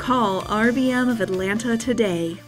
Call RBM of Atlanta today.